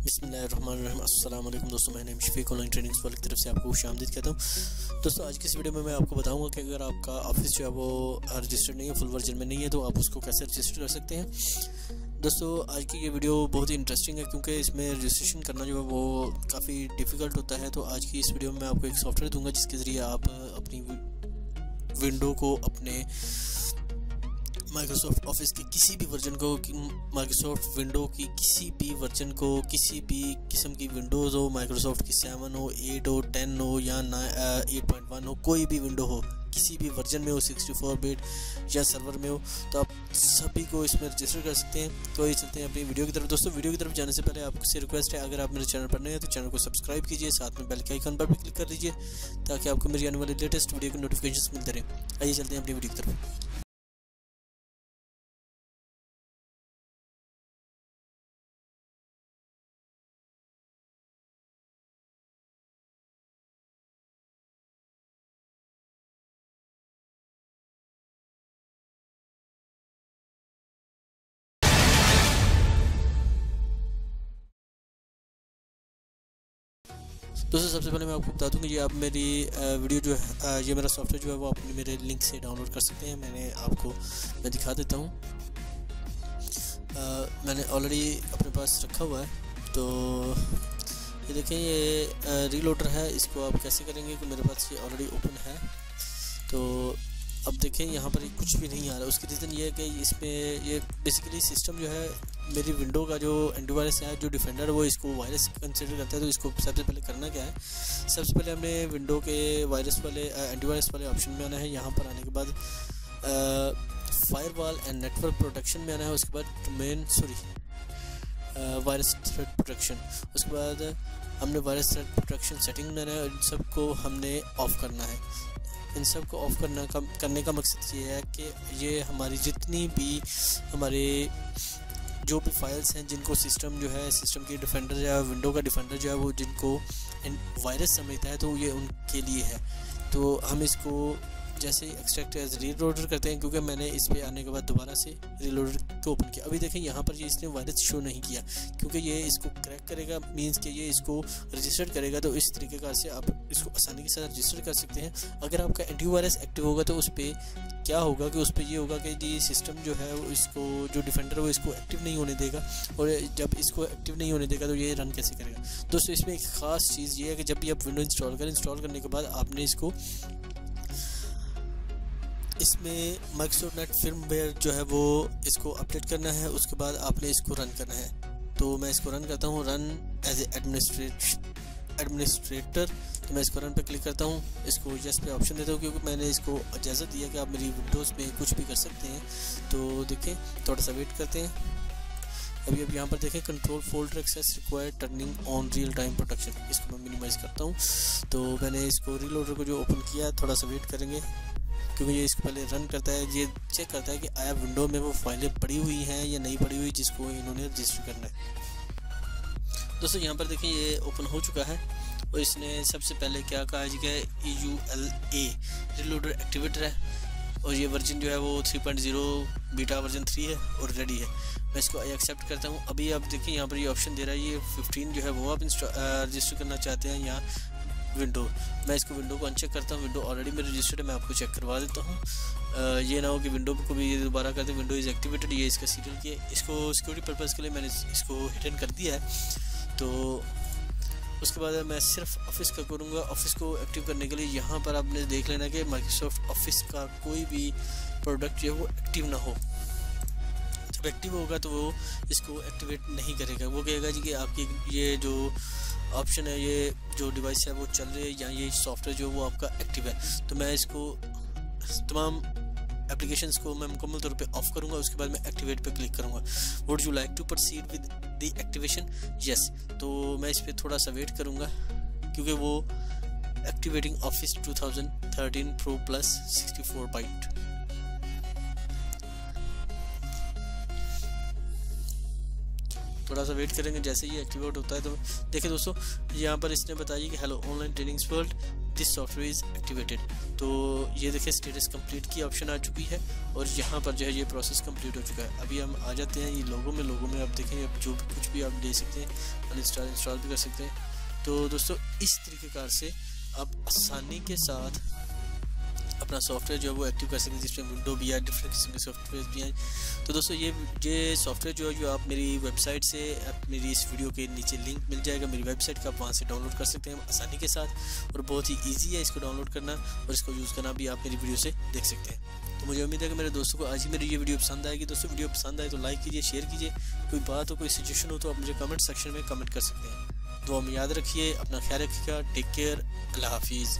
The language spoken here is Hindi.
बिस्मिल्लाम दोस्तों, मैं शफीक ऑनलाइन ट्रेनिंग वाली तरफ़ से आपको खुश आमदीद कहता हूँ। दोस्तों, आज की इस वीडियो में मैं आपको बताऊँगा कि अगर आपका ऑफ़िस जो है वो रजिस्टर्ड नहीं है फुल वर्जन में नहीं है तो आप उसको कैसे रजिस्टर कर सकते हैं? दोस्तों, आज की ये वीडियो बहुत ही इंटरेस्टिंग है, क्योंकि इसमें रजिस्ट्रेशन करना जो है वो काफ़ी डिफ़िकल्ट होता है। तो आज की इस वीडियो में मैं आपको एक सॉफ्टवेयर दूँगा, जिसके ज़रिए आप अपनी विंडो को अपने माइक्रोसॉफ्ट ऑफ़िस के किसी भी वर्जन को माइक्रोसॉफ्ट विंडो की किसी भी वर्जन को, किसी भी किस्म की विंडोज़ हो माइक्रोसॉफ्ट की सेवन हो एट हो टेन हो, या ना एट पॉइंट वन हो, कोई भी विंडो हो, किसी भी वर्जन में हो सिक्सटी फोर बिट या सर्वर में हो तो आप सभी को इसमें रजिस्टर कर सकते हैं। तो ये चलते हैं अपनी वीडियो की तरफ़। दोस्तों वीडियो की तरफ़ जाने से पहले आपसे रिक्वेस्ट है, अगर आप मेरे चैनल पर नए हैं तो चैनल को सब्सक्राइब कीजिए, साथ में बेल के आइकन पर भी क्लिक कर लीजिए ताकि आपको मेरी आने वाली लेटेस्ट वीडियो की नोटिफिकेशन मिलते रहे। आइए चलते हैं अपनी वीडियो की तरफ़। दोस्तों सबसे पहले मैं आपको बता दूँ कि ये आप मेरी वीडियो जो है ये मेरा सॉफ्टवेयर जो है वो आप मेरे लिंक से डाउनलोड कर सकते हैं। मैंने आपको, मैं दिखा देता हूँ। मैंने ऑलरेडी अपने पास रखा हुआ है। तो ये देखें, ये रीलोडर है। इसको आप कैसे करेंगे कि मेरे पास ये ऑलरेडी ओपन है। तो अब देखें, यहाँ पर कुछ भी नहीं आ रहा। उसकी रीज़न ये है कि इसमें ये बेसिकली सिस्टम जो है, मेरी विंडो का जो एंटीवायरस है, जो डिफेंडर वो इसको वायरस कंसिडर करता है। तो इसको सबसे पहले करना क्या है? सबसे पहले हमने विंडो के वायरस वाले एंटीवायरस वाले ऑप्शन में आना है। यहाँ पर आने के बाद firewall and network protection में आना है। उसके बाद main sorry virus threat protection उसके बाद हमने वायरस थ्रेड प्रोटेक्शन सेटिंग में आना है और इन सबको हमने ऑफ़ करना है। इन सबको ऑफ़ करना का करने का मकसद ये है कि ये हमारी जितनी भी हमारे जो भी फाइल्स हैं, जिनको सिस्टम जो है सिस्टम के डिफेंडर या विंडो का डिफेंडर जो है, वो जिनको वायरस समझता है तो ये उनके लिए है। तो हम इसको जैसे एक्सट्रैक्ट एज रीलोडर करते हैं, क्योंकि मैंने इस पर आने के बाद दोबारा से रीलोडर को ओपन किया। अभी देखें, यहाँ पर ये इसने वायरस शो नहीं किया, क्योंकि ये इसको क्रैक करेगा मीन्स कि ये इसको रजिस्टर करेगा तो इस तरीके का से आप इसको आसानी के साथ रजिस्टर कर सकते हैं। अगर आपका एंटी वायरस एक्टिव होगा तो उस पर क्या होगा कि उस पर ये होगा कि ये सिस्टम जो है इसको, जो डिफेंडर वो इसको एक्टिव नहीं होने देगा, और जब इसको एक्टिव नहीं होने देगा तो ये रन कैसे करेगा? दोस्तों, इसमें एक ख़ास चीज़ ये है कि जब भी आप विंडो इंस्टॉल करें इंस्टॉल करने के बाद आपने इसको इसमें माइक्रोसॉफ्ट नेट फ़िल्म वेयर जो है वो इसको अपडेट करना है, उसके बाद आपने इसको रन करना है। तो मैं इसको रन करता हूँ रन एज एडमिनिस्ट्रेट एडमिनिस्ट्रेटर तो मैं इसको रन पर क्लिक करता हूँ, इसको यस पे ऑप्शन देता हूँ, क्योंकि मैंने इसको इजाज़त दिया कि आप मेरी विंडोज़ में कुछ भी कर सकते हैं। तो देखें थोड़ा सा वेट करते हैं। अभी अब यहाँ पर देखें control folder access required turning on real time protection इसको मैं मिनिमाइज़ करता हूँ। तो मैंने इसको रीलोडर को जो ओपन किया थोड़ा सा वेट करेंगे। क्योंकि ये इसको पहले रन करता है, ये चेक करता है कि आया विंडो में वो फाइलें पड़ी हुई हैं या नहीं पड़ी हुई जिसको इन्होंने रजिस्टर करना है। दोस्तों, यहाँ पर देखिए ये ओपन हो चुका है और इसने सबसे पहले क्या कहा? जी क्या E U L A reloader activator है और ये वर्जन जो है वो 3.0 बीटा वर्जन 3 है और रेडी है। मैं इसको एक्सेप्ट करता हूँ। अभी आप देखिए, यहाँ पर ये ऑप्शन दे रहा है, ये 15 जो है वो आप रजिस्टर करना चाहते हैं या विंडो मैं इसको विंडो को अनचेक करता हूँ विंडो ऑलरेडी मेरे रजिस्टर्ड है, मैं आपको चेक करवा देता हूँ। ये ना हो कि विंडो को भी ये दोबारा करते विंडो इज़ एक्टिवेटेड ये इसका सीरियल किया इसको सिक्योरिटी पर्पज़ के लिए मैंने इसको हिटन कर दिया है। तो उसके बाद मैं सिर्फ़ ऑफ़िस का करूँगा। ऑफ़िस को एक्टिव करने के लिए यहाँ पर आपने देख लेना कि माइक्रोसॉफ्ट ऑफ़िस का कोई भी प्रोडक्ट जो है वो एक्टिव ना हो। जब एक्टिव होगा तो वो इसको एक्टिवेट नहीं करेगा। वो कहेगा जी कि आपकी ये जो ऑप्शन है, ये जो डिवाइस है वो चल रही है या ये सॉफ्टवेयर जो है वो आपका एक्टिव है। तो मैं इसको, तमाम एप्लीकेशंस को मैं मुकम्मल तौर पे ऑफ़ करूँगा, उसके बाद मैं एक्टिवेट पे क्लिक करूँगा। Would you like to proceed with the activation yes तो मैं इस पर थोड़ा सा वेट करूँगा, क्योंकि वो activating Office 2013 pro plus 64 byte थोड़ा सा वेट करेंगे, जैसे ही एक्टिवेट होता है तो देखिए दोस्तों, यहाँ पर इसने बताइए कि hello online trainings world this software is activated तो ये देखिए स्टेटस कंप्लीट की ऑप्शन आ चुकी है और यहाँ पर जो है ये प्रोसेस कंप्लीट हो चुका है। अभी हम आ जाते हैं ये लोगों में लोगों में आप देखें अब जो भी कुछ भी आप ले सकते हैं अनइंस्टॉल इंस्टॉल भी कर सकते हैं। तो दोस्तों, इस तरीके कार से आप आसानी के साथ अपना सॉफ्टवेयर जो है वो एक्टिव कर सकें जिसमें विंडो भी है डिफरेंट किस्म के सॉफ्टवेयर भी हैं। तो दोस्तों, ये ये सॉफ्टवेयर जो है, जो आप मेरी वेबसाइट से, आप मेरी इस वीडियो के नीचे लिंक मिल जाएगा मेरी वेबसाइट का, आप वहाँ से डाउनलोड कर सकते हैं आसानी के साथ और बहुत ही ईजी है इसको डाउनलोड करना और इसको यूज़ करना भी आप मेरी वीडियो से देख सकते हैं। तो मुझे उम्मीद है कि मेरे दोस्तों को आज ही मेरी ये वीडियो पसंद आएगी। दोस्तों वीडियो पसंद आए तो लाइक कीजिए शेयर कीजिए। कोई बात हो, कोई सजेशन हो तो आप मुझे कमेंट सेक्शन में कमेंट कर सकते हैं। तो हम याद रखिए, अपना ख्याल रखिएगा। टेक केयर अल्लाह हाफिज़।